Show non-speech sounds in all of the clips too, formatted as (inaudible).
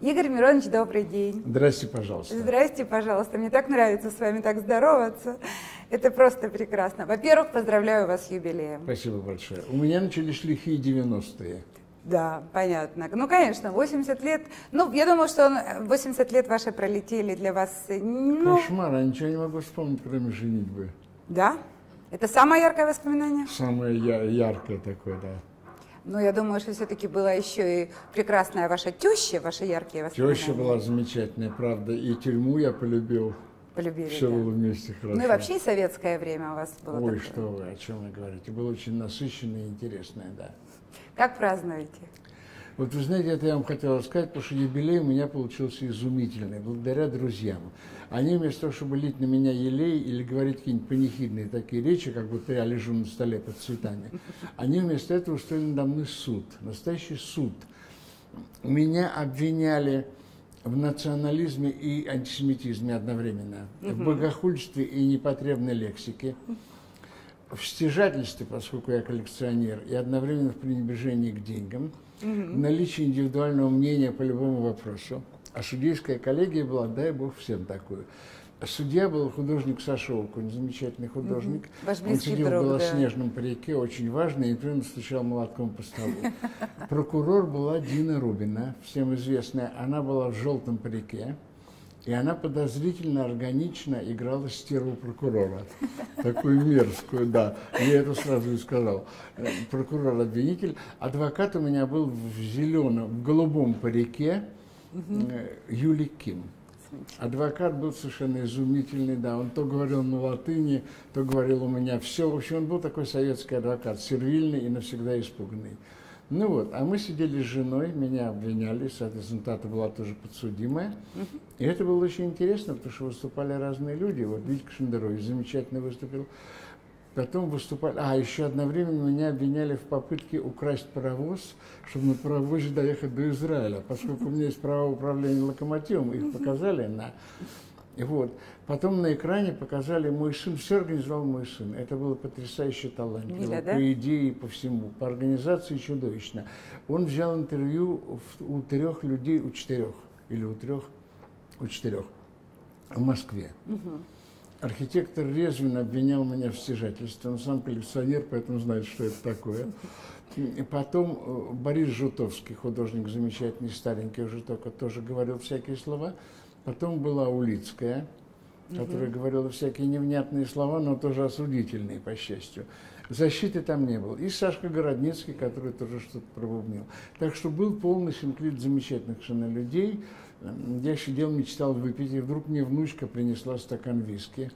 Игорь Миронович, добрый день. Здрасте, пожалуйста. Здрасте, пожалуйста. Мне так нравится с вами так здороваться. Это просто прекрасно. Во-первых, поздравляю вас с юбилеем. Спасибо большое. У меня начались лихие 90-е. Да, понятно. Ну, конечно, 80 лет. Ну, я думаю, что 80 лет ваши пролетели для вас. Ну... Кошмар, я ничего не могу вспомнить, кроме женитьбы. Да? Это самое яркое воспоминание? Самое я- яркое такое, да. Ну, я думаю, что все-таки была еще и прекрасная ваша теща, ваши яркие воспоминания. Теща была замечательная, правда. И тюрьму я полюбил. Полюбили, Все да. было вместе хорошо. Ну и вообще советское время у вас было Ой, такое. что вы, о чем вы говорите. Было очень насыщенное и интересное, да. Как празднуете? Вот вы знаете, это я вам хотел рассказать, потому что юбилей у меня получился изумительный, благодаря друзьям. Они вместо того, чтобы лить на меня елей или говорить какие-нибудь панихидные такие речи, как будто я лежу на столе под цветами, они вместо этого устроили надо мной суд, настоящий суд. Меня обвиняли в национализме и антисемитизме одновременно, в богохульстве и непотребной лексике, в стяжательстве, поскольку я коллекционер, и одновременно в пренебрежении к деньгам, в наличии индивидуального мнения по любому вопросу. А судейская коллегия была, дай бог всем такую. Судья был художник Саша Окунь, замечательный художник. Ваш Он сидел друг, в да. белоснежном парике, очень важный, и прямо стучал молотком по столу. Прокурор была Дина Рубина, всем известная. Она была в желтом парике. И она подозрительно, органично играла стерву прокурора. Такую мерзкую, да. Я это сразу и сказал. Э, Прокурор-обвинитель. Адвокат у меня был в зеленом, в голубом парике э, Юлий Ким. Адвокат был совершенно изумительный, да, он то говорил на латыни, то говорил у меня все. В общем, он был такой советский адвокат, сервильный и навсегда испуганный. Ну вот, а мы сидели с женой, меня обвиняли, соответственно, Тата была тоже подсудимая. И это было очень интересно, потому что выступали разные люди. Вот Витька Шендерович замечательно выступил. Потом выступали... А, еще одновременно меня обвиняли в попытке украсть паровоз, чтобы на паровозе доехать до Израиля. Поскольку у меня есть право управления локомотивом, их показали на... И вот. Потом на экране показали мой сын, все организовал мой сын. Это было потрясающе талантливо. Миля, да? По идее, по всему. По организации чудовищно. Он взял интервью у трех людей, у четырех, или у трех, у четырех, в Москве. Архитектор Резвин обвинял меня в стяжательстве. Он сам коллекционер, поэтому знает, что это такое. И потом э, Борис Жутовский, художник замечательный, старенький уже только, тоже говорил всякие слова. Потом была Улицкая, которая говорила всякие невнятные слова, но тоже осудительные, по счастью. Защиты там не было. И Сашка Городницкий, который тоже что-то пробубнил. Так что был полный синклит замечательных совершенно людей. Я сидел, мечтал выпить, и вдруг мне внучка принесла стакан виски.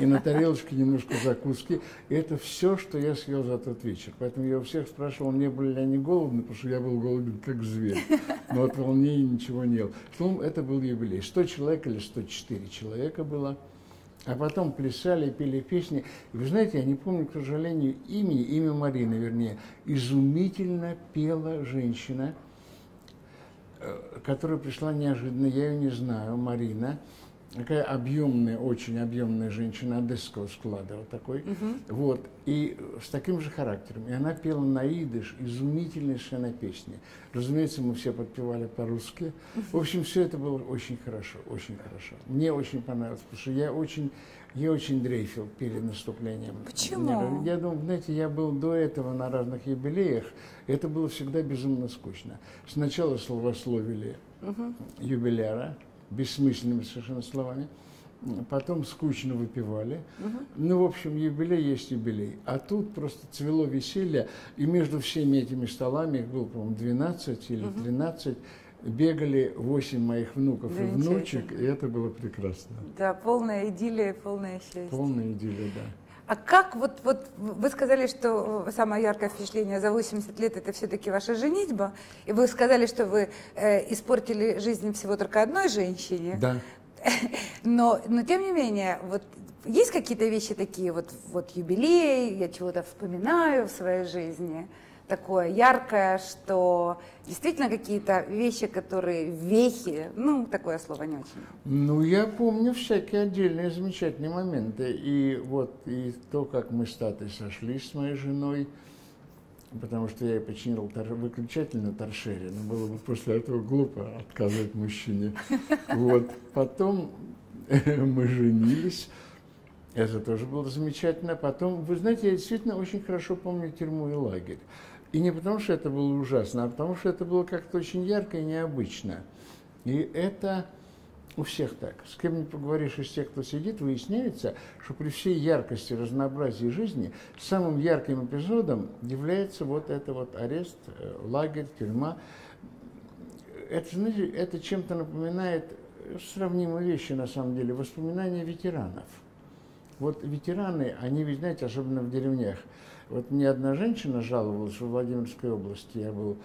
И на тарелочке немножко закуски. И это все, что я съел за тот вечер. Поэтому я у всех спрашивал, не были ли они голодны, потому что я был голоден как зверь. Но от волнения ничего не ел. Словом, это был юбилей. 100 человек или 104 человека было. А потом плясали, пели песни. И вы знаете, я не помню, к сожалению, имени, имя Марины, вернее, изумительно пела женщина, которая пришла неожиданно, я ее не знаю, Марина. Такая объемная, очень объемная женщина одесского склада, вот такой. Вот. И с таким же характером. И она пела на идыш изумительные совершенно песни. Разумеется, мы все подпевали по-русски. В общем, все это было очень хорошо, очень хорошо. Мне очень понравилось, потому что я очень, я очень дрейфил перед наступлением. Почему? Я думаю, знаете, я был до этого на разных юбилеях, это было всегда безумно скучно. Сначала словословили юбиляра, бессмысленными совершенно словами, потом скучно выпивали. Ну, в общем, юбилей есть юбилей. А тут просто цвело веселье, и между всеми этими столами, их было, по-моему, 12 или 13, бегали 8 моих внуков и Замечательно. внучек, и это было прекрасно. Да, полная идиллия, полное счастье. Полная идиллия, да. А как вот, вот вы сказали, что самое яркое впечатление за 80 лет это все-таки ваша женитьба, и вы сказали, что вы э, испортили жизнь всего только одной женщине. Да. (laughs) Но, но тем не менее, вот есть какие-то вещи такие, вот, вот юбилей, я чего-то вспоминаю в своей жизни, такое яркое, что действительно какие-то вещи, которые вехи, ну, такое слово не очень. Ну, я помню всякие отдельные замечательные моменты. И вот и то, как мы с Татой сошлись с моей женой, потому что я починил тор- выключатель на торшере, но было бы после этого глупо отказывать мужчине. (laughs) Вот. Потом мы женились, это тоже было замечательно. Потом, вы знаете, я действительно очень хорошо помню тюрьму и лагерь. И не потому, что это было ужасно, а потому, что это было как-то очень ярко и необычно. И это у всех так. С кем не поговоришь из тех, кто сидит, выясняется, что при всей яркости, разнообразии жизни самым ярким эпизодом является вот это вот арест, э, лагерь, тюрьма. Это, знаете, это чем-то напоминает сравнимые вещи, на самом деле, воспоминания ветеранов. Вот ветераны, они ведь, знаете, особенно в деревнях, вот мне одна женщина жаловалась в Владимирской области, я был,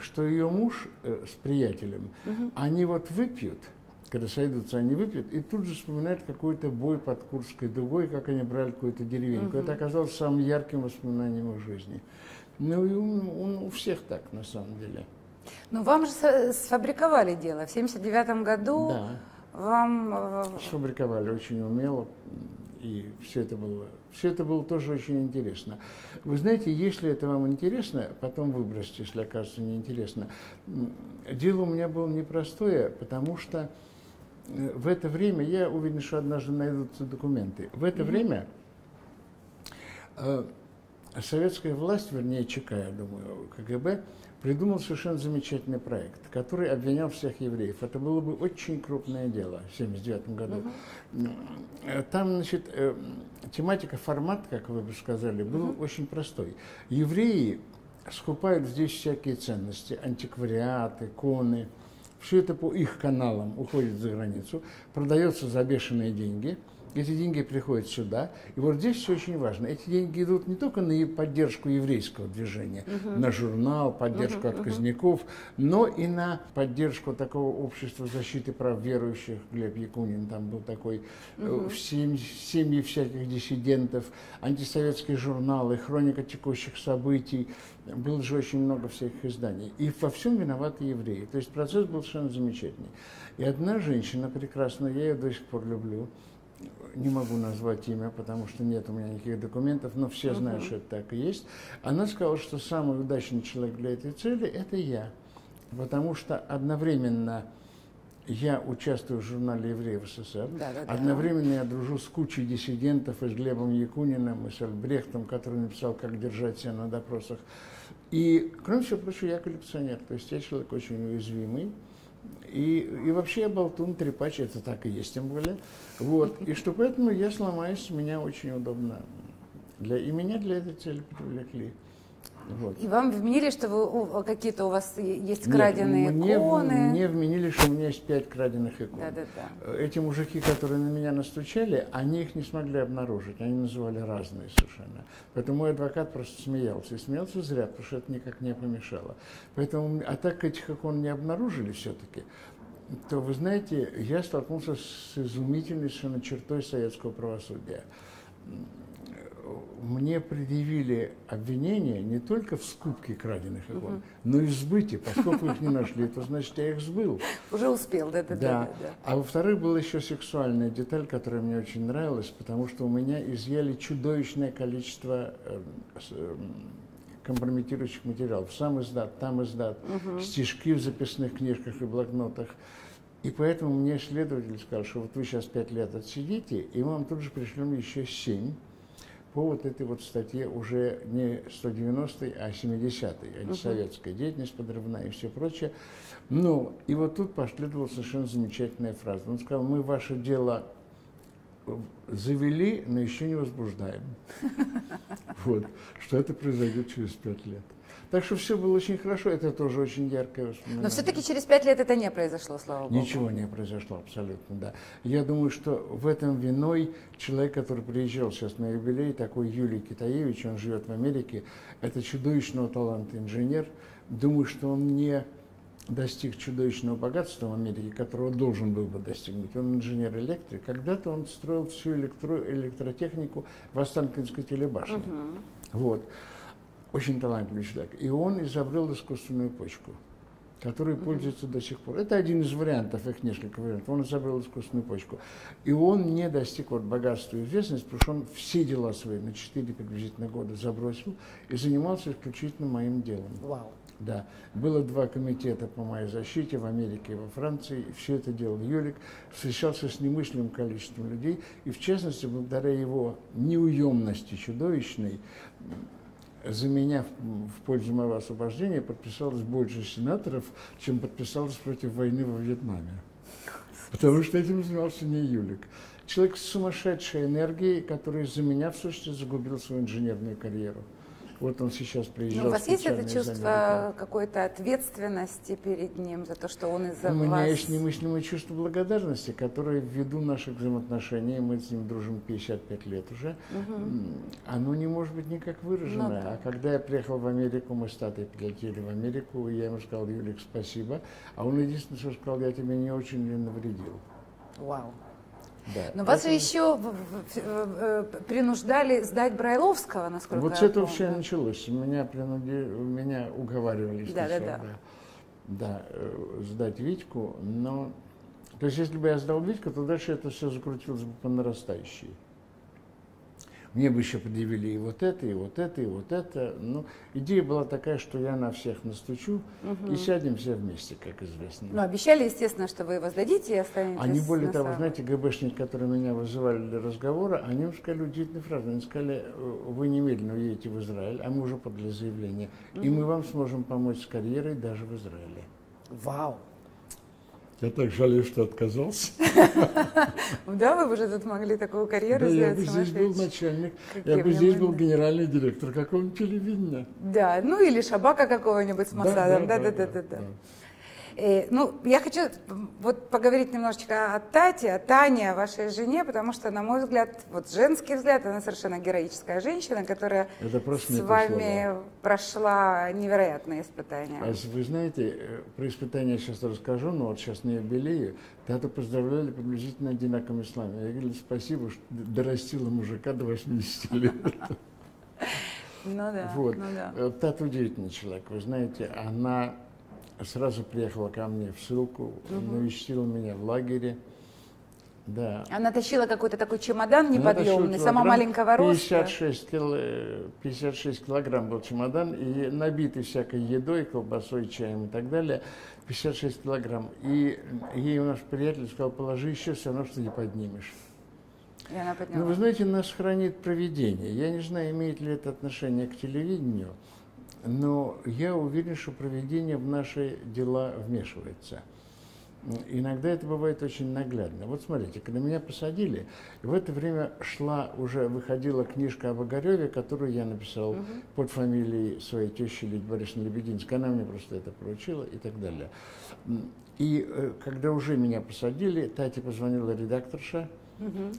что ее муж э, с приятелем, угу. они вот выпьют, когда сойдутся, они выпьют, и тут же вспоминают какой-то бой под Курской дугой, как они брали какую-то деревеньку. Угу. Это оказалось самым ярким воспоминанием их жизни. Ну и он, он у всех так, на самом деле. Ну, вам же сфабриковали дело. В 79 году да. вам... Э, сфабриковали очень умело, и все это было все это было тоже очень интересно. Вы знаете, если это вам интересно, потом выбросьте, если окажется неинтересно. Дело у меня было непростое, потому что э, в это время, я уверен, что однажды найдутся документы, в это mm-hmm. время э, советская власть, вернее ЧК, я думаю, КГБ, придумал совершенно замечательный проект, который обвинял всех евреев. Это было бы очень крупное дело в 1979 году. Угу. Там, значит, э, тематика, формат, как вы бы сказали, был угу. очень простой. Евреи скупают здесь всякие ценности, антиквариаты, иконы. Все это по их каналам уходит за границу, продается за бешеные деньги – эти деньги приходят сюда. И вот здесь все очень важно. Эти деньги идут не только на поддержку еврейского движения, угу. на журнал, поддержку угу, отказников, угу. но и на поддержку такого общества защиты прав верующих. Глеб Якунин там был такой. Угу. Семьи, семьи всяких диссидентов, антисоветские журналы, хроника текущих событий. Было же очень много всяких изданий. И во всем виноваты евреи. То есть процесс был совершенно замечательный. И одна женщина прекрасная, я ее до сих пор люблю, не могу назвать имя, потому что нет у меня никаких документов, но все знают, uh-huh. что это так и есть. Она сказала, что самый удачный человек для этой цели – это я. Потому что одновременно я участвую в журнале «Евреев СССР», да, да, да. одновременно я дружу с кучей диссидентов, и с Глебом Якуниным, и с Альбрехтом, который написал «Как держать себя на допросах». И, кроме всего прочего, я коллекционер, то есть я человек очень уязвимый. И, и вообще болтун, трепач, это так и есть, тем более. Вот. И что поэтому я сломаюсь, меня очень удобно. Для, и меня для этой цели привлекли. Вот. И вам вменили, что вы, какие-то у вас есть краденые Нет, мне, иконы? Мне вменили, что у меня есть пять краденных икон. Да, да, да. Эти мужики, которые на меня настучали, они их не смогли обнаружить. Они называли разные совершенно. Поэтому мой адвокат просто смеялся. И смеялся зря, потому что это никак не помешало. Поэтому, а так этих икон не обнаружили все-таки, то, вы знаете, я столкнулся с изумительной совершенно чертой советского правосудия мне предъявили обвинение не только в скупке краденных икон, угу. но и в сбыте, поскольку их не нашли, это значит, я их сбыл. Уже успел, да, да, да. да, да. А во-вторых, была еще сексуальная деталь, которая мне очень нравилась, потому что у меня изъяли чудовищное количество э, э, компрометирующих материалов. Сам издат, там издат, угу. стишки в записных книжках и блокнотах. И поэтому мне следователь сказал, что вот вы сейчас пять лет отсидите, и мы вам тут же пришлем еще семь по вот этой вот статье уже не 190-й, а 70-й, антисоветская деятельность подрывная и все прочее. Ну, и вот тут последовала совершенно замечательная фраза. Он сказал, мы ваше дело завели, но еще не возбуждаем. (laughs) Вот, что это произойдет через пять лет. Так что все было очень хорошо, это тоже очень яркое воспоминание. Но все-таки через пять лет это не произошло, слава Богу. Ничего не произошло, абсолютно, да. Я думаю, что в этом виной человек, который приезжал сейчас на юбилей, такой Юлий Китаевич, он живет в Америке, это чудовищного таланта инженер. Думаю, что он не достиг чудовищного богатства в Америке, которого должен был бы достигнуть. Он инженер-электрик. Когда-то он строил всю электро электротехнику в Останкинской телебашне. Угу. Вот очень талантливый человек. И он изобрел искусственную почку. которые пользуются до сих пор. Это один из вариантов, их несколько вариантов. Он изобрел искусственную почку. И он не достиг вот богатства и известности, потому что он все дела свои на 4 приблизительно года забросил и занимался исключительно моим делом. Вау. Да. Было два комитета по моей защите в Америке и во Франции. И все это делал Юлик. Встречался с немыслимым количеством людей. И в частности, благодаря его неуемности чудовищной, за меня в, пользу моего освобождения подписалось больше сенаторов, чем подписалось против войны во Вьетнаме. Потому что этим занимался не Юлик. Человек с сумасшедшей энергией, который за меня, в сущности, загубил свою инженерную карьеру. Вот он сейчас приезжал. Но у вас есть это чувство какой-то ответственности перед ним за то, что он из-за вас... У меня есть немыслимое чувство благодарности, которое ввиду наших взаимоотношений, мы с ним дружим 55 лет уже, угу. оно не может быть никак выражено. Ну, да. А когда я приехал в Америку, мы с Татой прилетели в Америку, я ему сказал, Юлик, спасибо. А он единственное, что сказал, я тебе не очень навредил. Вау. Да. Но вас же еще э, принуждали сдать Брайловского, насколько вот я Вот с этого все началось. Меня, принуди... меня уговаривали да, сначала, да, да. Да, да, э, сдать Витьку, но... То есть, если бы я сдал Витьку, то дальше это все закрутилось бы по нарастающей. Мне бы еще предъявили и вот это, и вот это, и вот это. Ну, идея была такая, что я на всех настучу угу. и сядем все вместе, как известно. Ну, обещали, естественно, что вы его сдадите и останетесь Они, более того, самом... знаете, ГБшники, которые меня вызывали для разговора, они им сказали удивительную фразу. Они сказали, вы немедленно уедете в Израиль, а мы уже подали заявление, угу. и мы вам сможем помочь с карьерой даже в Израиле. Вау! Я так жалею, что отказался. (laughs) Да, вы уже тут могли такую карьеру сделать. я бы здесь был начальник, я бы здесь был генеральный директор какого-нибудь телевидения. Да, ну или шабака какого-нибудь с Масадом. Да, да. Э, ну, я хочу вот поговорить немножечко о Тате, о Тане, о вашей жене, потому что, на мой взгляд, вот женский взгляд, она совершенно героическая женщина, которая с вами слова. прошла невероятные испытания. А вы знаете, э, про испытания я сейчас расскажу, но вот сейчас на юбилее Тату поздравляли приблизительно одинаковыми словами. Я говорю, спасибо, что дорастила мужика до 80 лет. Ну да, вот. ну да. Э, Тата удивительный человек, вы знаете, она сразу приехала ко мне в ссылку, угу. навестила меня в лагере. Да. Она тащила какой-то такой чемодан неподъемный, сама маленького роста. 56, кил, 56 килограмм был чемодан, и набитый всякой едой, колбасой, чаем и так далее. 56 килограмм. И ей наш приятель сказал, положи еще, все равно, что не поднимешь. И она подняла. Ну, вы знаете, нас хранит проведение. Я не знаю, имеет ли это отношение к телевидению но я уверен, что проведение в наши дела вмешивается. Иногда это бывает очень наглядно. Вот смотрите, когда меня посадили, в это время шла уже выходила книжка об Огареве, которую я написал угу. под фамилией своей тещи Борисовны Лебединской. Она мне просто это поручила и так далее. И э, когда уже меня посадили, Тате позвонила редакторша, угу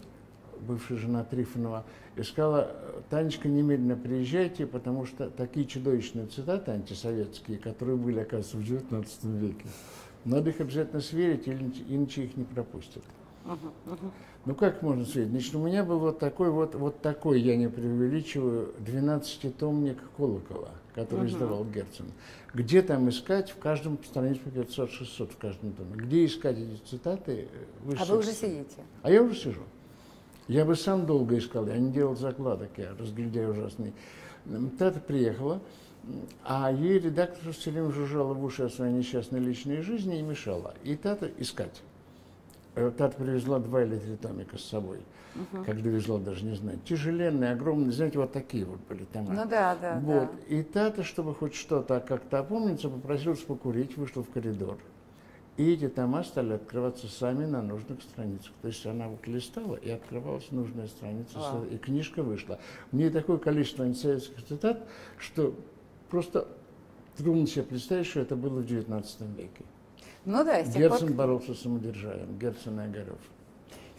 бывшая жена Трифонова, и сказала, Танечка, немедленно приезжайте, потому что такие чудовищные цитаты антисоветские, которые были, оказывается, в XIX веке, надо их обязательно сверить, иначе их не пропустят. Ну как можно сверить? Значит, у меня был вот такой вот, вот такой, я не преувеличиваю, 12-томник Колокола, который издавал Герцен. Где там искать? В каждом странице по 500-600 в каждом томе. Где искать эти цитаты? Вы а вы уже сидите? А я уже сижу. Я бы сам долго искал, я не делал закладок, я разглядел ужасный. Тата приехала, а ей редактор все время жужжала в уши о своей несчастной личной жизни и мешала. И Тата искать. Э, Тата привезла два или три томика с собой. Угу. Как довезла, даже не знаю. Тяжеленные, огромные, знаете, вот такие вот были тома. Ну да, да. Вот. Да. И Тата, чтобы хоть что-то как-то опомниться, попросилась покурить, вышла в коридор. И эти тома стали открываться сами на нужных страницах. То есть она вот листала, и открывалась нужная страница, а. и книжка вышла. У нее такое количество антисоветских цитат, что просто трудно себе представить, что это было в XIX веке. Ну да, с тех Герцен пор... боролся с самодержавием, Герцен и Огарев.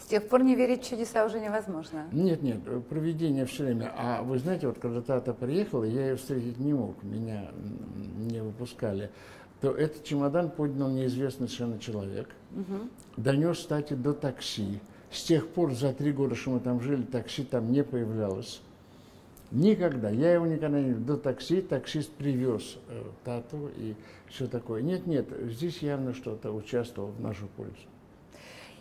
С тех пор не верить в чудеса уже невозможно. Нет, нет, проведение все время. А вы знаете, вот когда Тата приехала, я ее встретить не мог, меня не выпускали то этот чемодан поднял неизвестный совершенно человек, угу. донес, кстати, до такси. С тех пор, за три года, что мы там жили, такси там не появлялось. Никогда. Я его никогда не до такси, таксист привез э, тату и все такое. Нет, нет, здесь явно что-то участвовало в нашу пользу.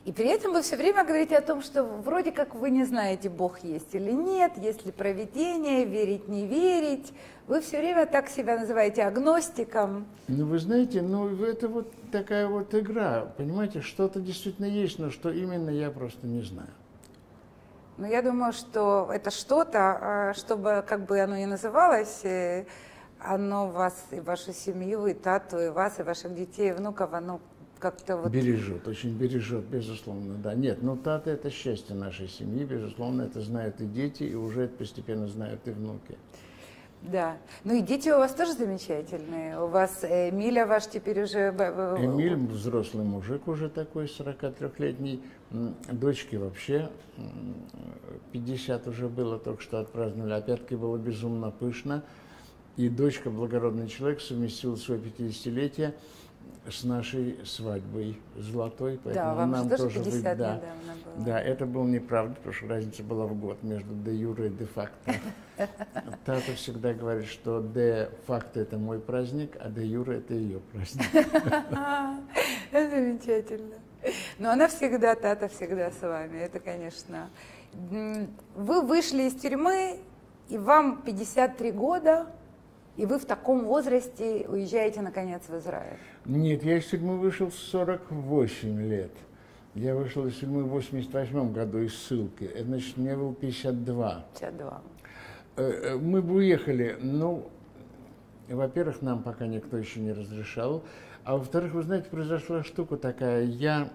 И при этом вы все время говорите о том, что вроде как вы не знаете, Бог есть или нет, есть ли провидение, верить, не верить. Вы все время так себя называете агностиком. Ну, вы знаете, ну, это вот такая вот игра. Понимаете, что-то действительно есть, но что именно, я просто не знаю. Ну, я думаю, что это что-то, а, чтобы как бы оно ни называлось, э, оно вас и вашу семью, и тату, и вас, и ваших детей, и внуков, оно как-то вот... Бережет, очень бережет, безусловно, да. Нет, ну тата это счастье нашей семьи, безусловно, это знают и дети, и уже это постепенно знают и внуки. Да. Ну и дети у вас тоже замечательные. У вас Эмиля ваш теперь уже... Эмиль взрослый мужик уже такой, 43-летний. Дочке вообще 50 уже было, только что отпраздновали. Опять-таки было безумно пышно. И дочка, благородный человек, совместила свое 50-летие с нашей свадьбой золотой, поэтому да, вам нам тоже, тоже 50 быть, да, было. Да, это было неправда, потому что разница была в год между де юре и де факто. (laughs) Тата всегда говорит, что де факто это мой праздник, а де юре это ее праздник. (laughs) Замечательно. Но она всегда, Тата всегда с вами. Это, конечно. Вы вышли из тюрьмы, и вам 53 года, и вы в таком возрасте уезжаете, наконец, в Израиль. Нет, я из тюрьмы вышел в 48 лет. Я вышел из тюрьмы в 88 году из ссылки. Это значит, мне было 52. 52. Э, э, мы бы уехали, ну, во-первых, нам пока никто еще не разрешал. А во-вторых, вы знаете, произошла штука такая. Я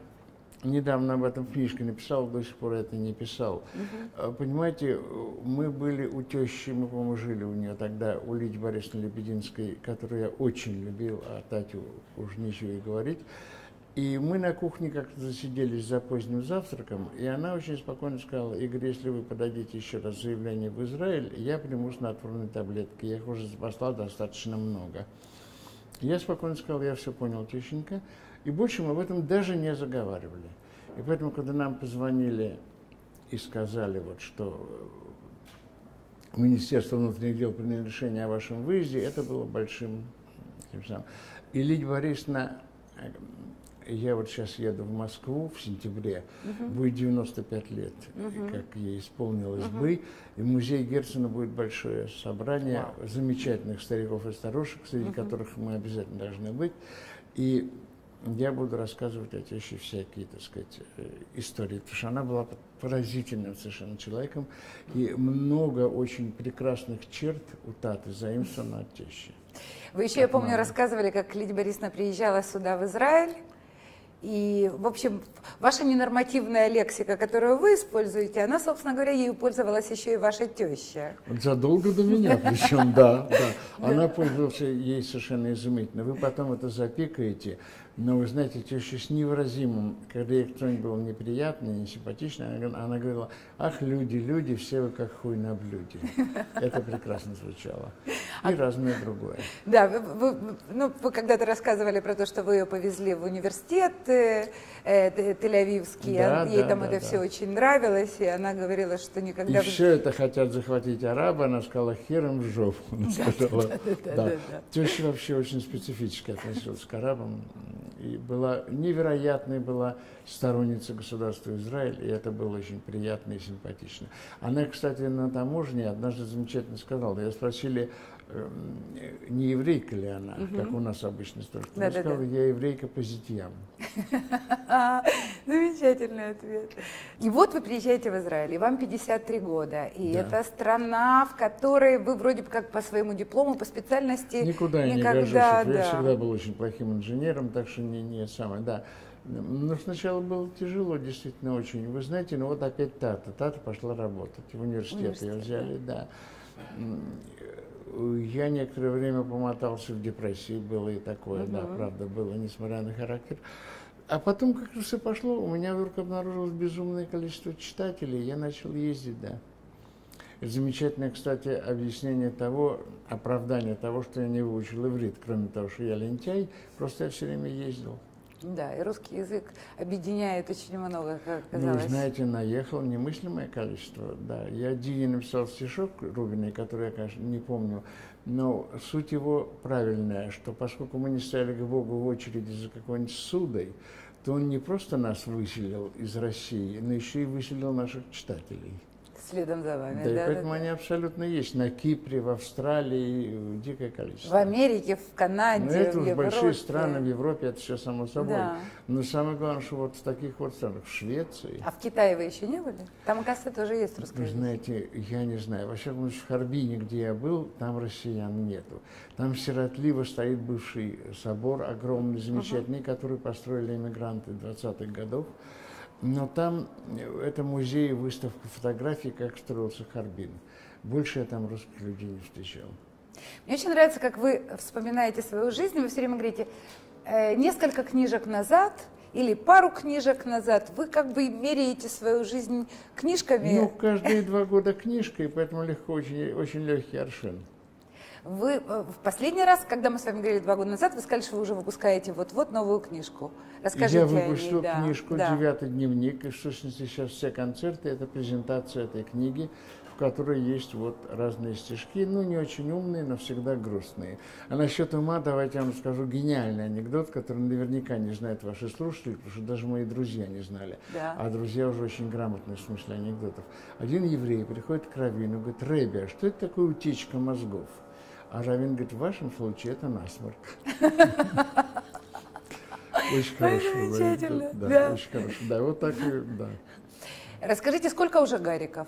недавно об этом книжке написал, до сих пор это не писал. Угу. Понимаете, мы были у тещи, мы, по-моему, жили у нее тогда, у Лидии Борисовны Лебединской, которую я очень любил, а Татю уж нечего и говорить. И мы на кухне как-то засиделись за поздним завтраком, и она очень спокойно сказала, Игорь, если вы подадите еще раз заявление в Израиль, я приму снотворные таблетки, я их уже запасла достаточно много. Я спокойно сказал, я все понял, тещенька, и больше мы об этом даже не заговаривали. И поэтому, когда нам позвонили и сказали, вот, что Министерство внутренних дел приняло решение о вашем выезде, это было большим... Тем самым. И Лидия Борисовна, я вот сейчас еду в Москву в сентябре, uh-huh. будет 95 лет, uh-huh. как ей исполнилось uh-huh. бы, и в музее Герцена будет большое собрание wow. замечательных стариков и старушек, среди uh-huh. которых мы обязательно должны быть. И я буду рассказывать о теще всякие, так сказать, э, истории, потому что она была поразительным совершенно человеком, и много очень прекрасных черт у Таты заимствовано от тещи. Вы еще, я помню, рассказывали, как Лидия Борисовна приезжала сюда, в Израиль, и, в общем, ваша ненормативная лексика, которую вы используете, она, собственно говоря, ею пользовалась еще и ваша теща. Задолго до меня, причем, да, (laughs) да. Она пользовалась ей совершенно изумительно. Вы потом это запикаете, но вы знаете, теща с невыразимым, когда ей кто-нибудь был неприятный, несимпатичный, она, она говорила, ах, люди, люди, все вы как хуй на блюде. Это прекрасно звучало. И а, разное другое. Да, вы, вы, ну, вы когда-то рассказывали про то, что вы ее повезли в университет э, э, Тель-Авивский, да, ей да, там да, это да. все очень нравилось, и она говорила, что никогда... И все это хотят захватить арабы, она сказала, хером в жопу, (laughs) она сказала. Да, да, да, да. Теща вообще очень специфически относилась к арабам и была невероятной была сторонница государства Израиль, и это было очень приятно и симпатично. Она, кстати, на таможне однажды замечательно сказала, я спросили, эм, не еврейка ли она, угу. как у нас обычно спрашивают. Она да, сказала, да, я еврейка по зятьям. (laughs) Замечательный ответ. И вот вы приезжаете в Израиль, и вам 53 года, и да. это страна, в которой вы вроде бы как по своему диплому, по специальности никуда, никогда не гожусь. Да. Я всегда был очень плохим инженером, так что не, не самое, да. Но сначала было тяжело, действительно очень. Вы знаете, ну вот опять Тата. Тата пошла работать. В университет, университет ее взяли, да. Я некоторое время помотался в депрессии, было и такое, угу. да, правда, было, несмотря на характер. А потом, как все пошло, у меня вдруг обнаружилось безумное количество читателей, я начал ездить, да. замечательное, кстати, объяснение того, оправдание того, что я не выучил иврит, кроме того, что я лентяй, просто я все время ездил. Да, и русский язык объединяет очень много, как Ну, оказалось. вы знаете, наехал немыслимое количество, да. Я Дине написал стишок Рубиной, который я, конечно, не помню, но суть его правильная, что поскольку мы не стояли к Богу в очереди за какой-нибудь судой, то он не просто нас выселил из России, но еще и выселил наших читателей. Следом за вами. Да, и да, поэтому да, они абсолютно есть. На Кипре, в Австралии э, дикое количество. В Америке, в Канаде, Ну, это в уж Европе. большие страны, в Европе это все само собой. Да. Но самое главное, что вот в таких вот странах, в Швеции, А в Китае вы еще не были? Там, оказывается, тоже есть язык. знаете, я не знаю. Во всяком случае, в Харбине, где я был, там россиян нету. Там сиротливо стоит бывший собор, огромный, замечательный, который построили иммигранты 20-х годов. Но там э, это музей, выставка фотографий, как строился Харбин. Больше я там русских людей не встречал. Мне очень нравится, как вы вспоминаете свою жизнь. Вы все время говорите, э, несколько книжек назад или пару книжек назад вы как бы меряете свою жизнь книжками. Ну, каждые два года книжка, и поэтому легко, очень, очень легкий аршин. Вы э, в последний раз, когда мы с вами говорили два года назад, вы сказали, что вы уже выпускаете вот-вот новую книжку. Расскажите Я о ней, да. книжку Да. «Девятый дневник», и в сущности сейчас все концерты – это презентация этой книги, в которой есть вот разные стишки, ну, не очень умные, но всегда грустные. А насчет ума, давайте я вам скажу гениальный анекдот, который наверняка не знают ваши слушатели, потому что даже мои друзья не знали. Да. А друзья уже очень грамотные в смысле анекдотов. Один еврей приходит к Равину, говорит, Рэби, а что это такое утечка мозгов? А Равин говорит, в вашем случае это насморк. (laughs) Очень хорошо. замечательно, Да, да. очень хорошо. Да, вот так и, да. Расскажите, сколько уже Гариков?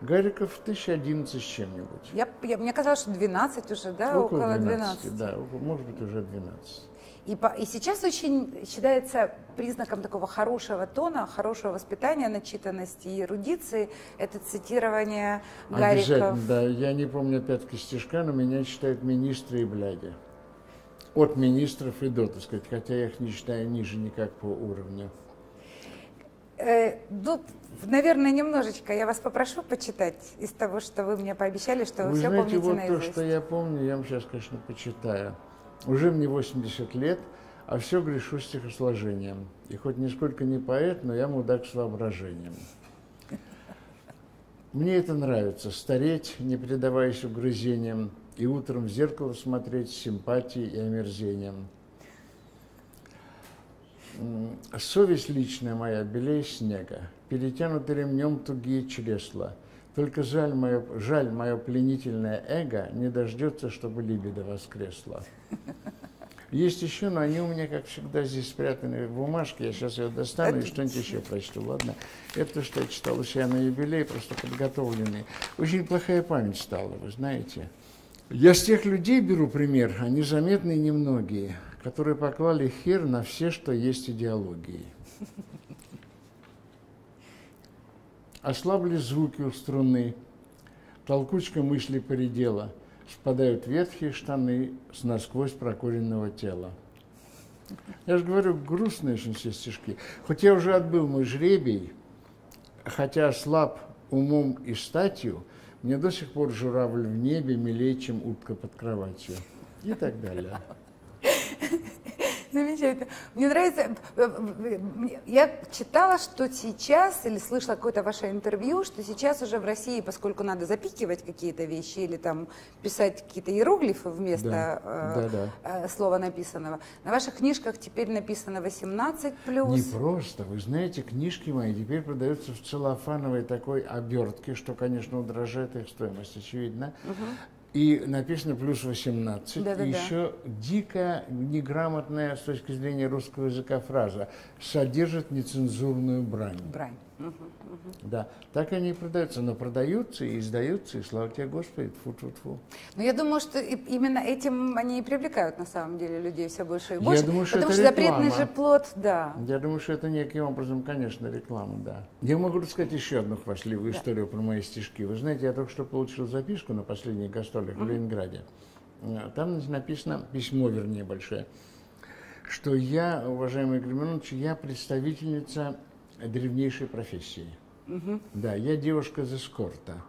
Гариков 1011 с чем-нибудь. Я, я- мне казалось, что 12 уже, да, около, 12. Да, около- может быть, уже 12. И, по- и сейчас очень считается признаком такого хорошего тона, хорошего воспитания, начитанности и эрудиции, это цитирование Обязательно, Гариков. да. Я не помню опять-таки стишка, но меня читают министры и бляди. От министров и до, так сказать, хотя я их не считаю ниже никак по уровню. Э, ну, наверное, немножечко я вас попрошу почитать из того, что вы мне пообещали, что вы, Вы все знаете, помните вот то, наизусть. что я помню, я вам сейчас, конечно, почитаю. Уже мне 80 лет, а все грешу стихосложением. И хоть нисколько не поэт, но я мудак с воображением. Мне это нравится, стареть, не предаваясь угрызениям, и утром в зеркало смотреть с симпатией и омерзением. Совесть личная моя белее снега, перетянуты ремнем тугие чресла. Только жаль мое, жаль мое пленительное эго не дождется, чтобы либидо воскресла. Есть еще, но они у меня, как всегда, здесь спрятаны в бумажке. Я сейчас ее достану и что-нибудь еще прочту, ладно? Это то, что я читал у себя на юбилей, просто подготовленный. Очень плохая память стала, вы знаете. Я с тех людей беру пример, они заметные немногие, которые поклали хер на все, что есть идеологии. Ослабли звуки у струны, толкучка мысли поредела, спадают ветхие штаны с насквозь прокуренного тела. Я же говорю, грустные очень все стишки. Хоть я уже отбыл мой жребий, хотя слаб умом и статью, мне до сих пор журавль в небе милее, чем утка под кроватью. И так далее. Замечательно. Мне нравится, э, я читала, что сейчас, или слышала какое-то ваше интервью, что сейчас уже в России, поскольку надо запикивать какие-то вещи или там писать какие-то иероглифы вместо Да, э, да, э, слова написанного, на ваших книжках теперь написано 18 плюс. Не просто. Вы знаете, книжки мои теперь продаются в целлофановой такой обертке, что, конечно, удорожает их стоимость, очевидно. И написано плюс 18. Да-да-да. И еще дико неграмотная с точки зрения русского языка фраза «содержит нецензурную брань». Брань. Да, так они и продаются, но продаются и издаются, и слава тебе, Господи, тьфу тьфу тьфу Но я думаю, что именно этим они и привлекают на самом деле людей все больше и больше. думаю, что потому что запретный реклама. же плод, да. Я думаю, что это неким образом, конечно, реклама, да. Я могу рассказать еще одну хвастливую историю про мои стишки. Вы знаете, я только что получил записку на последних гастролях в Ленинграде. Э, Там написано, письмо, вернее, большое, что я, уважаемый Кременович, я представительница древнейшей профессии. Да, я девушка из эскорта.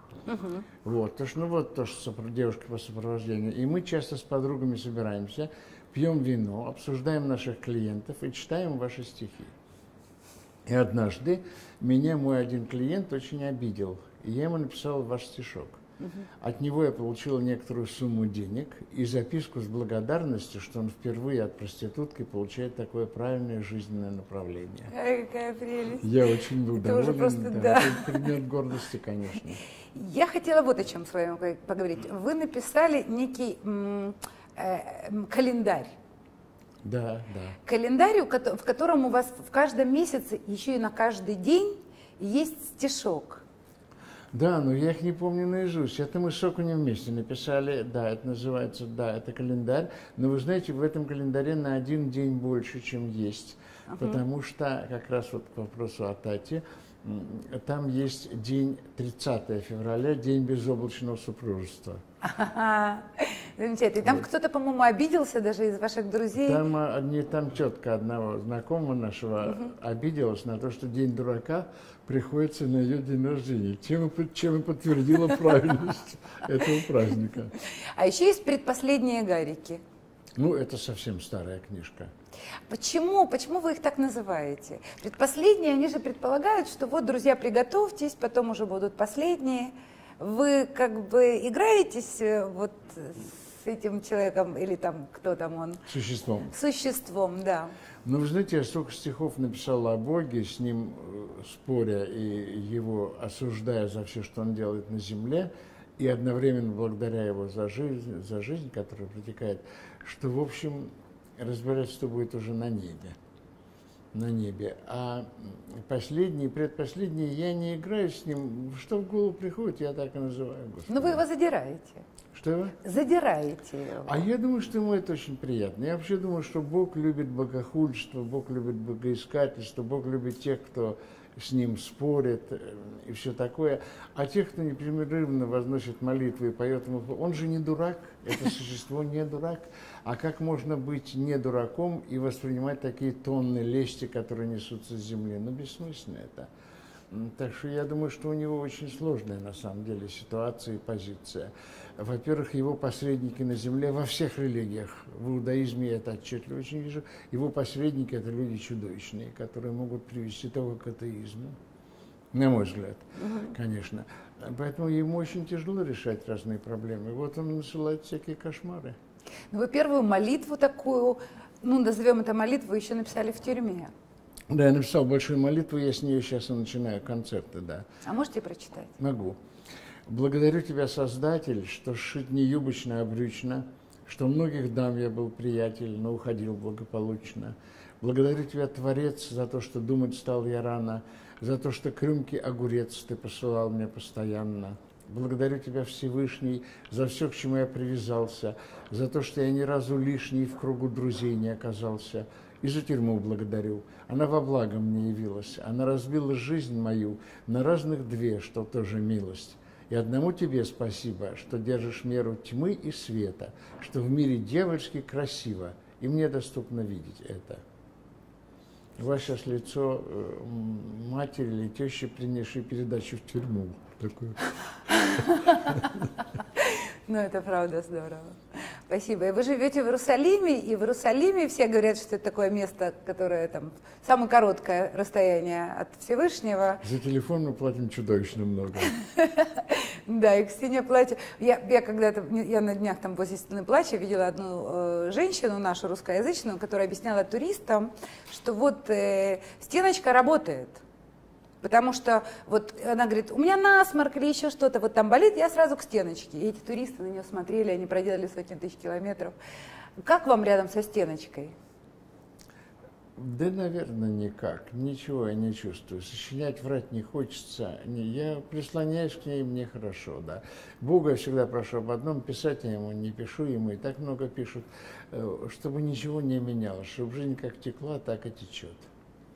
Вот, то, что, ну вот то, что девушка по сопровождению. И мы часто с подругами собираемся, пьем вино, обсуждаем наших клиентов и читаем ваши стихи. И однажды меня мой один клиент очень обидел, и я ему написал ваш стишок. От него я получил некоторую сумму денег и записку с благодарностью, что он впервые от проститутки получает такое правильное жизненное направление. Ай, какая прелесть. Я очень был Это доволен. уже просто да, да. Это предмет гордости, конечно. Я хотела вот о чем с вами поговорить. Вы написали некий э, календарь. Да, да. Календарь, в котором у вас в каждом месяце, еще и на каждый день, есть стишок. Да, но я их не помню наизусть. Это мы с Сокунем вместе написали. Да, это называется, да, это календарь. Но вы знаете, в этом календаре на один день больше, чем есть. Потому что, как раз вот к вопросу о Тате, там есть день 30 февраля, день безоблачного супружества. Ага, Замечательно. И там кто-то, по-моему, обиделся даже из ваших друзей. Там, а, не, там тетка одного знакомого нашего обиделась на то, что день дурака приходится на ее день рождения, чем чем и подтвердила правильность (laughs) этого праздника. А еще есть предпоследние гарики. Ну, это совсем старая книжка. Почему? Почему вы их так называете? Предпоследние, они же предполагают, что вот, друзья, приготовьтесь, потом уже будут последние. Вы как бы играетесь э, вот с этим человеком, или там, кто там он, Существом. существом, да. Но вы знаете, я столько стихов написал о Боге, с ним э, споря и его осуждая за все, что он делает на земле, и одновременно благодаря его за жизнь, за жизнь, которая протекает, что, в общем, разбирательство будет уже на небе. На небе. А последний, предпоследний, я не играю с ним. Что в голову приходит, я так и называю. Господи. Но Ну, вы его задираете. Что его? Задираете его. А я думаю, что ему это очень приятно. Я вообще думаю, что Бог любит богохульство, Бог любит богоискательство, Бог любит тех, кто с ним спорит э, и все такое. А тех, кто непрерывно возносит молитвы и поет ему, он же не дурак, это существо не дурак. А как можно быть не дураком и воспринимать такие тонны лести, которые несутся с земли? Ну, бессмысленно это. Так что я думаю, что у него очень сложная на самом деле ситуация и позиция. Во-первых, его посредники на земле во всех религиях, в иудаизме я это отчетливо очень вижу, его посредники это люди чудовищные, которые могут привести только к атеизму, на мой взгляд, конечно. Поэтому ему очень тяжело решать разные проблемы. Вот он насылает всякие кошмары. Ну, вы первую молитву такую, ну, назовем это молитву, еще написали в тюрьме. Да, я написал большую молитву, я с нее сейчас и начинаю концерты, да. А можете прочитать? Могу. Благодарю тебя, Создатель, что сшит не юбочно, а брючно, что многих дам я был приятель, но уходил благополучно. Благодарю тебя, Творец, за то, что думать стал я рано, за то, что к рюмке огурец ты посылал мне постоянно. Благодарю тебя, Всевышний, за все, к чему я привязался, за то, что я ни разу лишний в кругу друзей не оказался. И за тюрьму благодарю. Она во благо мне явилась. Она разбила жизнь мою на разных две, что тоже милость. И одному тебе спасибо, что держишь меру тьмы и света, что в мире дьявольски красиво, и мне доступно видеть это. У вас сейчас лицо э, матери или тещи, принявшей передачу в тюрьму. Такое. (laughs) Ну, это правда здорово. Спасибо. И вы живете в Иерусалиме, и в Иерусалиме все говорят, что это такое место, которое там самое короткое расстояние от Всевышнего. За телефон мы платим чудовищно много. (laughs) Да, и к стене плача. Я, я когда-то, я на днях там возле стены плача видела одну э, женщину, нашу русскоязычную, которая объясняла туристам, что вот э, стеночка работает. Потому что вот она говорит, у меня насморк или еще что-то, вот там болит, я сразу к стеночке. И эти туристы на нее смотрели, они проделали сотни тысяч километров. Как вам рядом со стеночкой? Да, наверное, никак. Ничего я не чувствую. Сочинять, врать не хочется. Я прислоняюсь к ней, мне хорошо, да. Бога я всегда прошу об одном, писать я ему не пишу, ему и так много пишут, э, чтобы ничего не менялось, чтобы жизнь как текла, так и течет.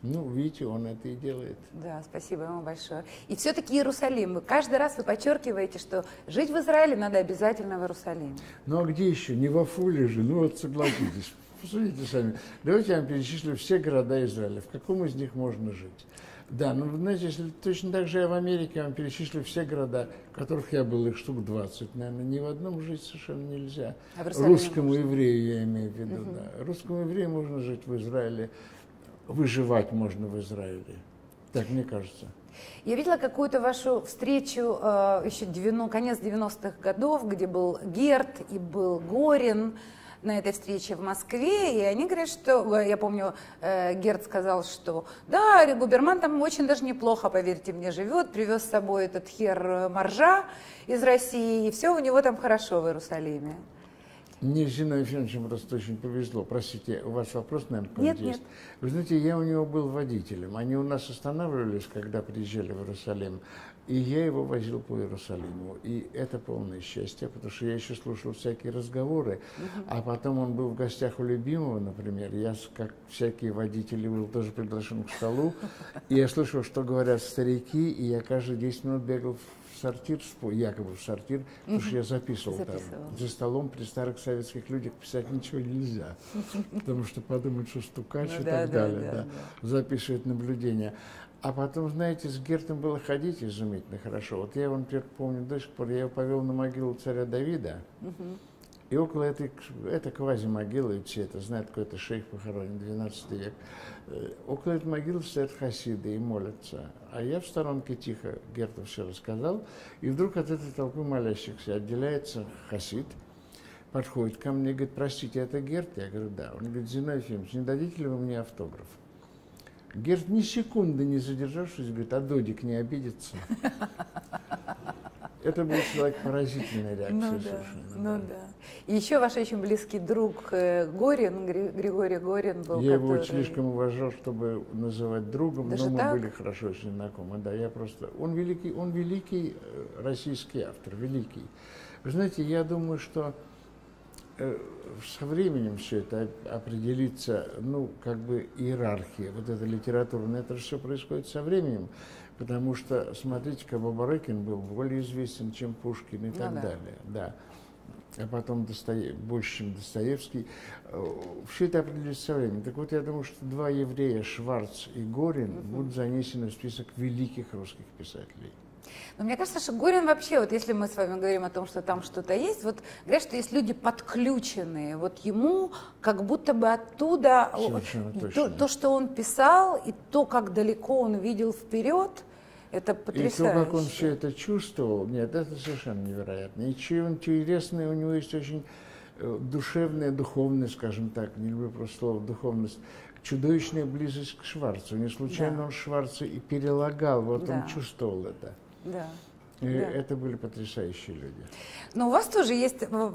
Ну, видите, он это и делает. Да, спасибо ему большое. И все-таки Иерусалим. Вы каждый раз вы подчеркиваете, что жить в Израиле надо обязательно в Иерусалиме. Ну, а где еще? Не во Фуле же, ну вот согласитесь. Посудите сами. Давайте я вам перечислю все города Израиля. В каком из них можно жить? Да, ну, знаете, если точно так же я в Америке вам перечислю все города, в которых я был, их штук 20, наверное, ни в одном жить совершенно нельзя. А Русскому можно? еврею я имею в виду, да. Русскому еврею можно жить в Израиле, выживать можно в Израиле. Так мне кажется. Я видела какую-то вашу встречу э, еще 90, конец 90-х годов, где был Герт и был Горин на этой встрече в Москве, и они говорят, что, я помню, э, Герт сказал, что да, Губерман там очень даже неплохо, поверьте мне, живет, привез с собой этот хер э, Маржа из России, и все у него там хорошо в Иерусалиме. Зиной Ефимовичем просто очень повезло. Простите, у вас вопрос, наверное, какой-то Нет, есть? Вы знаете, я у него был водителем. Они у нас останавливались, когда приезжали в Иерусалим, и я его возил по Иерусалиму. И это полное счастье, потому что я еще слушал всякие разговоры. А потом он был в гостях у любимого, например. Я, как всякие водители, был тоже приглашен к столу. И я слышал, что говорят старики, и я каждые 10 минут бегал в сортир, спо- якобы в сортир, потому что я записывал, Записывал. там. За столом при старых советских людях писать ничего нельзя, (laughs) потому что подумают, что стукач Ну и да, так да, далее. да. Записывают наблюдения. А потом, знаете, с Гертом было ходить изумительно хорошо. Вот я его, например, помню до сих пор, я его повел на могилу царя Давида, и около этой, это квази-могила, и все это знают, какой-то шейх похоронен, 12 век. Э, Около этой могилы стоят хасиды и молятся. А я в сторонке тихо Герту все рассказал, и вдруг от этой толпы молящихся отделяется хасид, подходит ко мне и говорит, простите, это Герт? Я говорю, да. Он говорит, Зиновий Ефимович, не дадите ли вы мне автограф? Герт ни секунды не задержавшись, говорит, а Додик не обидится? Это был человек поразительной реакции Ну да, совершенно. ну да. И еще ваш очень близкий друг э, Горин, Гри- Григорий Горин был, Я его который- слишком уважал, чтобы называть другом, Даже но мы так? были хорошо очень знакомы. Да, я просто... Он великий, он великий э, российский автор, великий. Вы знаете, я думаю, что э, со временем все это оп- определится, ну, как бы иерархия, вот эта литературная, это же все происходит со временем, потому что, смотрите-ка, Бабарыкин был более известен, чем Пушкин и Ну так да. далее, да. А потом Достое- больше, чем Достоевский. Все это определится со временем. Так вот, я думаю, что два еврея, Шварц и Горин, будут занесены в список великих русских писателей. Но мне кажется, что Горин вообще, вот если мы с вами говорим о том, что там что-то есть, вот говорят, что есть люди подключенные, вот ему как будто бы оттуда то, то, что он писал, и то, как далеко он видел вперед, это И то, потрясающе. как он все это чувствовал, нет, это совершенно невероятно. И чего интересное, у него есть очень э, душевная, духовная, скажем так, не люблю просто слово духовность, чудовищная близость к Шварцу. Не случайно Да. он Шварца и перелагал, вот Да. он чувствовал это. Да. И Да. это были потрясающие люди. Но у вас тоже есть э,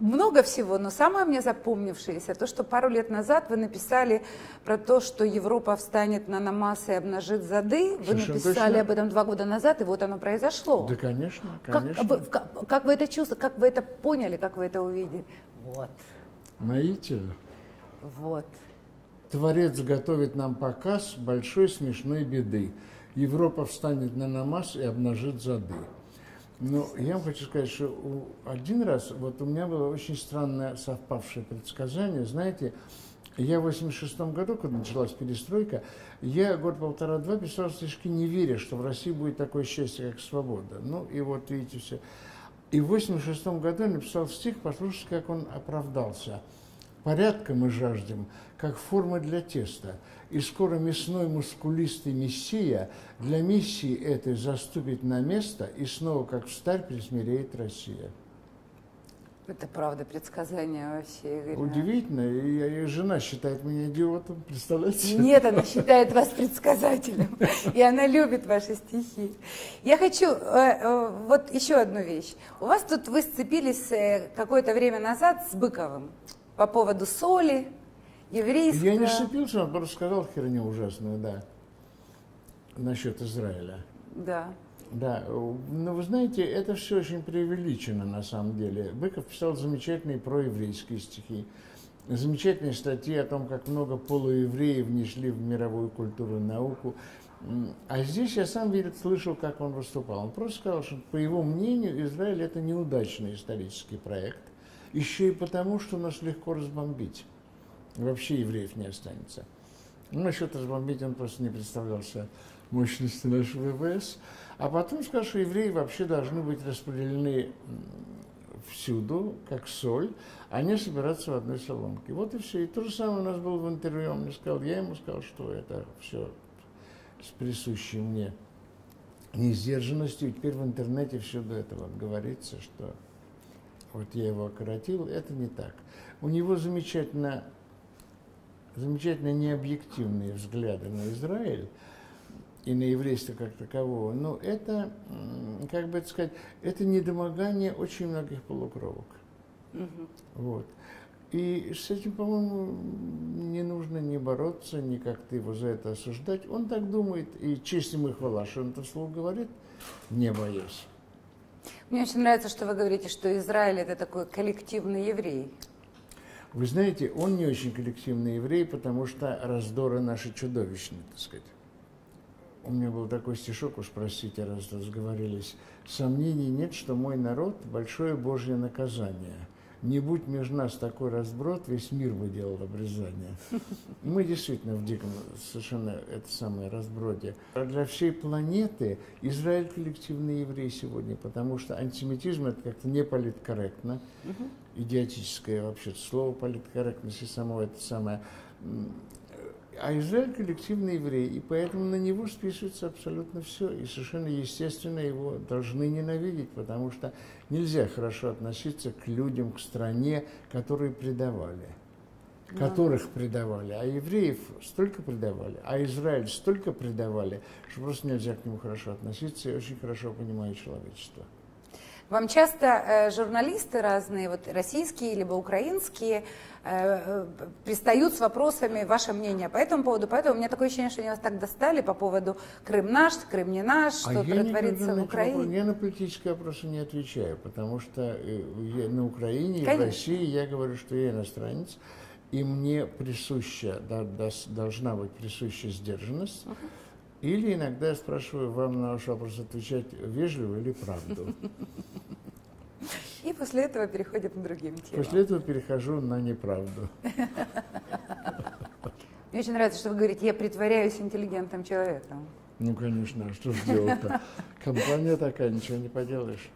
много всего, но самое мне запомнившееся, то, что пару лет назад вы написали про то, что Европа встанет на намаз и обнажит зады. Вы Совершенно написали точно. об этом два года назад, и вот оно произошло. Да, конечно, Как конечно. вы, как, как вы это чувствовали, как вы это поняли, как вы это увидели? Вот, Наитие. вот. Творец готовит нам показ большой смешной беды. Европа встанет на намаз и обнажит зады. Но я вам хочу сказать, что один раз, вот у меня было очень странное совпавшее предсказание. Знаете, я в 86 году, когда началась перестройка, я год-полтора-два писал стишки, не веря, что в России будет такое счастье, как свобода. Ну и вот видите все. И в 86 году я написал стих, послушайте, как он оправдался. Порядка мы жаждем, как формы для теста, и скоро мясной мускулистый мессия для миссии этой заступит на место, и снова, как встарь, присмиреет Россия. Это правда предсказание вообще. Игорь. Удивительно, и, я- и жена считает меня идиотом, представляете? Нет, она считает вас предсказателем, и она любит ваши стихи. Я хочу э, э, вот еще одну вещь. У вас тут вы сцепились э, какое-то время назад с Быковым по поводу соли, еврейства. Я не сцепился, он просто сказал херню ужасную, да, насчет Израиля. Да. Да, но вы знаете, это все очень преувеличено на самом деле. Быков писал замечательные проеврейские стихи, замечательные статьи о том, как много полуевреев внесли в мировую культуру и науку. А здесь я сам видел, слышал, как он выступал. Он просто сказал, что, по его мнению, Израиль это неудачный исторический проект, еще и потому, что нас легко разбомбить. Вообще евреев не останется. Ну, насчет разбомбить он просто не представлялся мощности нашего ВВС. А потом сказал, что евреи вообще должны быть распределены всюду, как соль, а не собираться в одной соломке. Вот и все. И то же самое у нас было в интервью. Он мне сказал, я ему сказал, что это все с присущей мне несдержанностью. Теперь в интернете все до этого говорится, что вот я его окоротил. Это не так. У него замечательно, замечательно необъективные взгляды на Израиль и на еврейство как такового, но это, как бы это сказать, это недомогание очень многих полукровок. Угу. Вот. И с этим, по-моему, не нужно ни бороться, ни как-то его за это осуждать. Он так думает, и честь ему и хвала, что он это слово говорит, не боясь. Мне очень нравится, что вы говорите, что Израиль это такой коллективный еврей. Вы знаете, он не очень коллективный еврей, потому что раздоры наши чудовищные, так сказать. У меня был такой стишок, уж простите, раз разговорились. Сомнений нет, что мой народ – большое Божье наказание. Не будь между нас такой разброд, весь мир бы делал обрезание. (laughs) Мы действительно в диком совершенно это самое разброде. А для всей планеты Израиль коллективный еврей сегодня, потому что антисемитизм это как-то не политкорректно, идиотическое вообще слово политкорректность и само это самое а Израиль коллективный еврей, и поэтому на него списывается абсолютно все. И совершенно естественно его должны ненавидеть, потому что нельзя хорошо относиться к людям, к стране, которые предавали. Да. Которых предавали. А евреев столько предавали, а Израиль столько предавали, что просто нельзя к нему хорошо относиться и очень хорошо понимать человечество. Вам часто э, журналисты разные, вот российские либо украинские, э, э, пристают с вопросами ваше мнение по этому поводу. Поэтому у меня такое ощущение, что они вас так достали по поводу Крым наш, Крым не наш, а что творится в Украине. Я на политические вопросы не отвечаю, потому что я на Украине и в России я говорю, что я иностранец, и мне присуща, должна быть присуща сдержанность. Uh-huh или иногда я спрашиваю, вам на ваш вопрос отвечать вежливо или правду. И после этого переходит к другим темам. После этого перехожу на неправду. Мне очень нравится, что вы говорите, я притворяюсь интеллигентным человеком. Ну, конечно, а что же делать-то? Компания такая, ничего не поделаешь.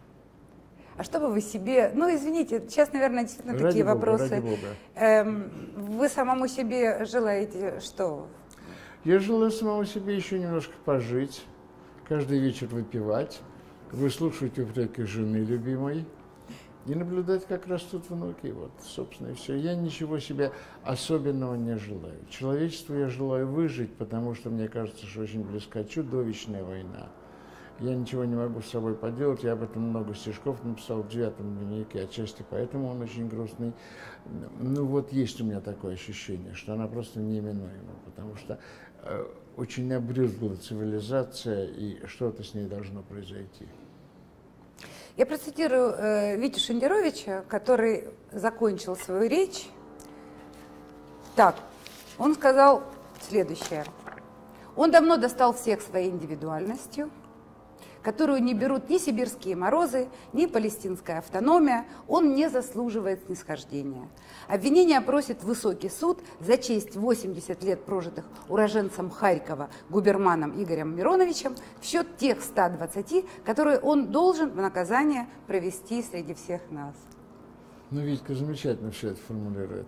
А что бы вы себе, ну извините, сейчас, наверное, действительно ради такие Бога, вопросы. Ради Бога. Эм, вы самому себе желаете что? Я желаю самому себе еще немножко пожить, каждый вечер выпивать, выслушивать упреки жены любимой и наблюдать, как растут внуки. Вот, собственно, и все. Я ничего себе особенного не желаю. Человечеству я желаю выжить, потому что мне кажется, что очень близка чудовищная война. Я ничего не могу с собой поделать, я об этом много стишков написал в девятом дневнике, отчасти поэтому он очень грустный. Ну вот есть у меня такое ощущение, что она просто неименуема, потому что Э, очень обрюзгла цивилизация, и что-то с ней должно произойти. Я процитирую э, Витю Шендеровича, который закончил свою речь. Так, он сказал следующее. Он давно достал всех своей индивидуальностью, которую не берут ни сибирские морозы, ни палестинская автономия, он не заслуживает снисхождения. Обвинение просит высокий суд за честь 80 лет прожитых уроженцем Харькова губерманом Игорем Мироновичем в счет тех 120, которые он должен в наказание провести среди всех нас. Ну, Витька замечательно все это формулирует.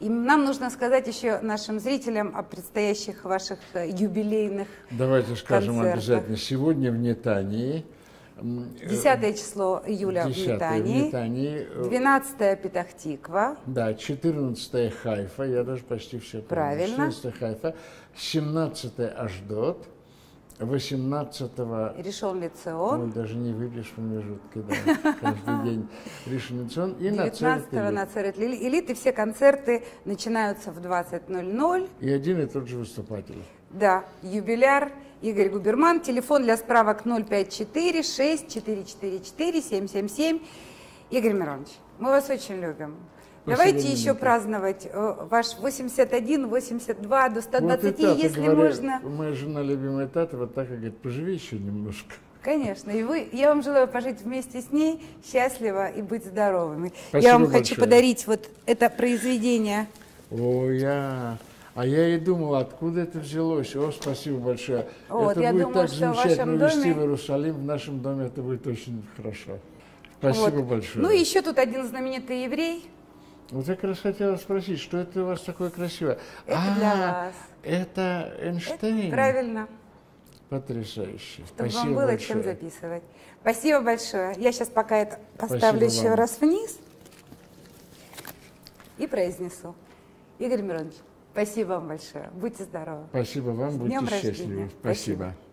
И нам нужно сказать еще нашим зрителям о предстоящих ваших э, юбилейных Давайте скажем концертах. обязательно. Сегодня в Нетании. 10 э, число июля 10 в Нетании. В Нетании. 12 Петахтиква. Да, 14 Хайфа, я даже почти все помню. Правильно. 14 Хайфа, 17 Аждот. 18-го... Решен Лицеон. Мы даже не видишь промежутки, да, каждый (laughs) день. Решен Лицеон и 19-го на Церет Элит. И все концерты начинаются в 20.00. И один и тот же выступатель. Да, юбиляр Игорь Губерман. Телефон для справок 054 6444 777. Игорь Миронович, мы вас очень любим. Давайте еще праздновать э, ваш 81, 82 до 120, вот если говорю, можно. Моя жена любимая Тата вот так и говорит, поживи еще немножко. Конечно, и вы, я вам желаю пожить вместе с ней счастливо и быть здоровыми. Спасибо я вам большое. хочу подарить вот это произведение. О, я А я и думал, откуда это взялось. О, спасибо большое. Вот, это я будет думаю, так в замечательно вести доме- в Иерусалим. В нашем доме это будет очень хорошо. Спасибо Вот. большое. Ну и еще тут один знаменитый еврей. Вот я как раз хотела спросить, что это у вас такое красивое? Это а, для вас. Это Эйнштейн. Правильно. Потрясающе. Чтобы Спасибо вам было большое. чем записывать. Спасибо большое. Я сейчас пока это поставлю Спасибо еще вам. раз вниз и произнесу. Игорь Миронович, спасибо вам большое. Будьте здоровы. Спасибо вам, будьте счастливы. рождения. Спасибо. Спасибо.